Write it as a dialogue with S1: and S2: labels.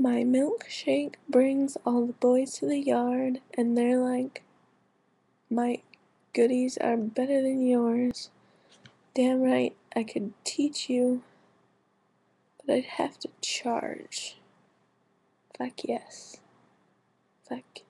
S1: My milkshake brings all the boys to the yard, and they're like, My goodies are better than yours. Damn right I could teach you, but I'd have to charge. Fuck yes. Fuck